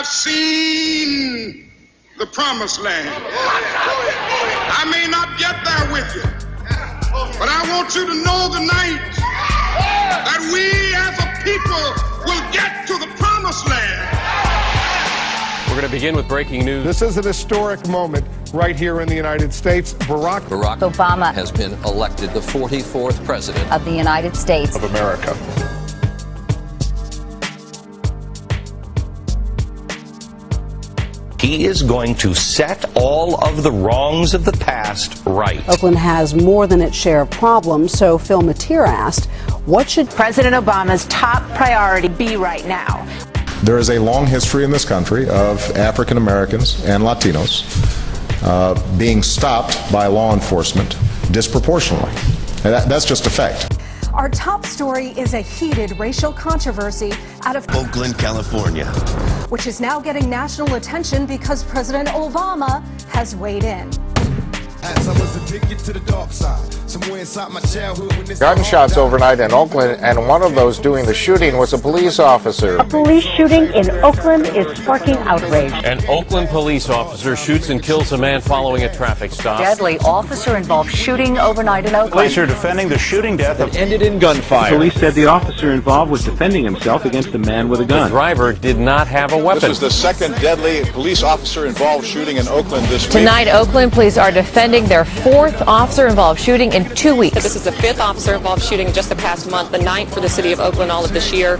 I've seen the promised land. I may not get there with you, but I want you to know tonight that we as a people will get to the promised land. We're going to begin with breaking news. This is an historic moment right here in the United States. Barack Barack Obama has been elected the 44th president of the United States of America. He is going to set all of the wrongs of the past right. Oakland has more than its share of problems, so Phil Matier asked, what should President Obama's top priority be right now? There is a long history in this country of African Americans and Latinos uh, being stopped by law enforcement disproportionately. That, that's just a fact. Our top story is a heated racial controversy out of Oakland, California, which is now getting national attention because President Obama has weighed in. Gunshots overnight in Oakland, and one of those doing the shooting was a police officer. A police shooting in Oakland is sparking outrage. An Oakland police officer shoots and kills a man following a traffic stop. Deadly officer involved shooting overnight in Oakland. Police are defending the shooting death that ended in gunfire. Police said the officer involved was defending himself against a man with a gun. The driver did not have a weapon. This is the second deadly police officer involved shooting in Oakland this week. Tonight, Oakland police are defending their fourth officer involved shooting in two weeks. This is the fifth officer involved shooting just the past month, the ninth for the city of Oakland all of this year.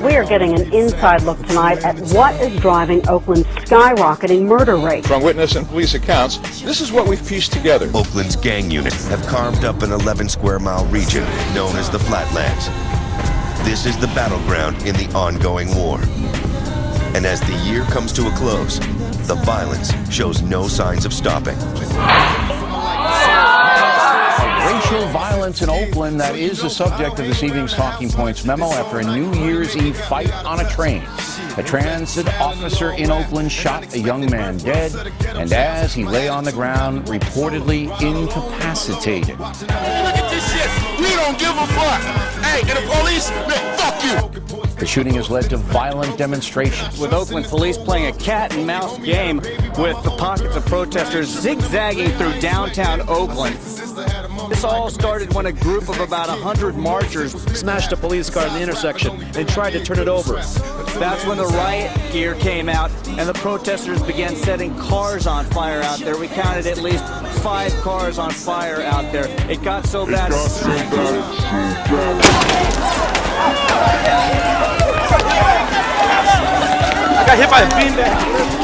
We are getting an inside look tonight at what is driving Oakland's skyrocketing murder rate. From witness and police accounts, this is what we've pieced together. Oakland's gang units have carved up an 11 square mile region known as the Flatlands. This is the battleground in the ongoing war. And as the year comes to a close, the violence shows no signs of stopping. Racial violence in Oakland, that is the subject of this evening's Talking Points memo after a New Year's Eve fight on a train. A transit officer in Oakland shot a young man dead, and as he lay on the ground, reportedly incapacitated. Look at this shit. We don't give a fuck. Hey, and the police, man, fuck you. The shooting has led to violent demonstrations. With Oakland police playing a cat and mouse game with the pockets of protesters zigzagging through downtown Oakland. This all started when a group of about 100 marchers smashed a police car in the intersection and tried to turn it over. That's when the riot gear came out and the protesters began setting cars on fire out there. We counted at least five cars on fire out there. It got so bad. I got hit by a beanbag.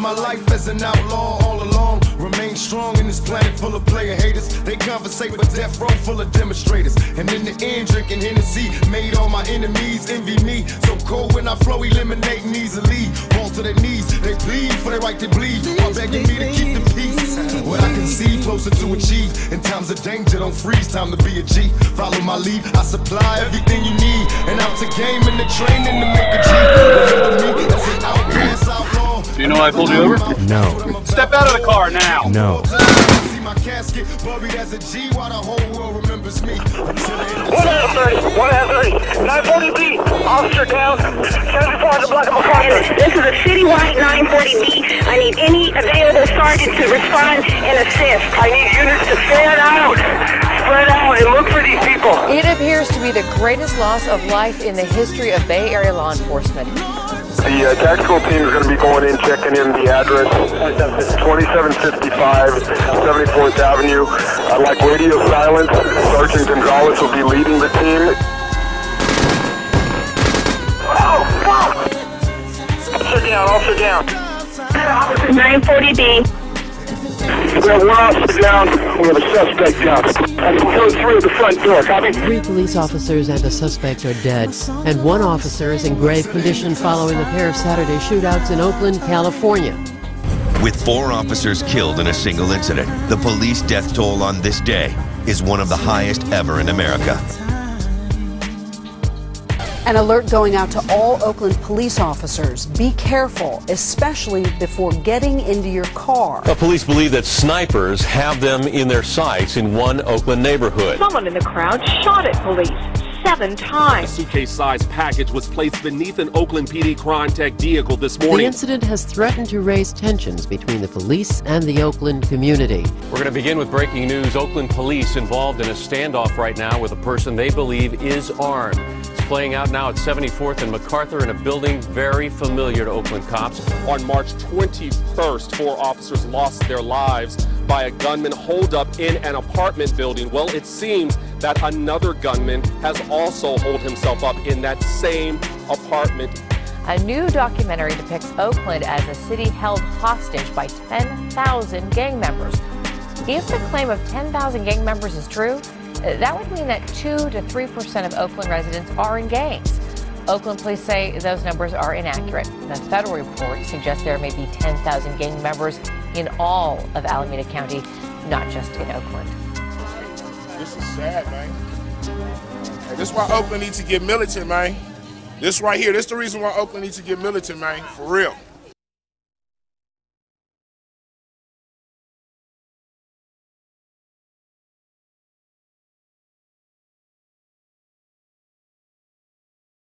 My life as an outlaw all along. Remain strong in this planet full of player haters. They conversate with death row full of demonstrators. And in the end, drinking Hennessy made all my enemies envy me. So cold when I flow, eliminating easily. Fall to their knees, they plead for their right to bleed. While begging me to keep the peace. What I can see closer to achieve. In times of danger, don't freeze. Time to be a G. Follow my lead. I supply everything you need. And out to game and the training to make a G. Remember me as an outlaw. Do you know why I pulled you over? No. Step out of the car now. No. my casket buried as a G while the whole world remembers me. One out of 30, one out of 30. 940B, officer down, 7400 block of MacArthur. This is a citywide 940B. I need any available sergeant to respond and assist. I need units to spread out, spread out and look for these people. It appears to be the greatest loss of life in the history of Bay Area law enforcement. The uh, tactical team is going to be going in, checking in the address, 2755 74th Avenue. I'd like radio silence. Sergeant Gonzalez will be leading the team. Oh, fuck! Officer down, officer down. 940B. We have one officer down. We have a suspect down. I can go through the front door. Copy? Three police officers and a suspect are dead, and one officer is in grave condition following a pair of Saturday shootouts in Oakland, California. With four officers killed in a single incident, the police death toll on this day is one of the highest ever in America. An alert going out to all Oakland police officers. Be careful, especially before getting into your car. Well, police believe that snipers have them in their sights in one Oakland neighborhood. Someone in the crowd shot at police seven times. A suitcase-sized package was placed beneath an Oakland PD crime tech vehicle this morning. The incident has threatened to raise tensions between the police and the Oakland community. We're going to begin with breaking news. Oakland police involved in a standoff right now with a person they believe is armed. It's playing out now at 74th and MacArthur in a building very familiar to Oakland cops. On March 21st, four officers lost their lives by a gunman holdup in an apartment building. Well, it seems that another gunman has also holed himself up in that same apartment. A new documentary depicts Oakland as a city held hostage by 10,000 gang members. If the claim of 10,000 gang members is true, that would mean that 2 to 3 percent of Oakland residents are in gangs. Oakland police say those numbers are inaccurate. The federal report suggests there may be 10,000 gang members in all of Alameda County, not just in Oakland. This is sad, man. This is why Oakland needs to get militant, man. This right here, this is the reason why Oakland needs to get militant, man. For real.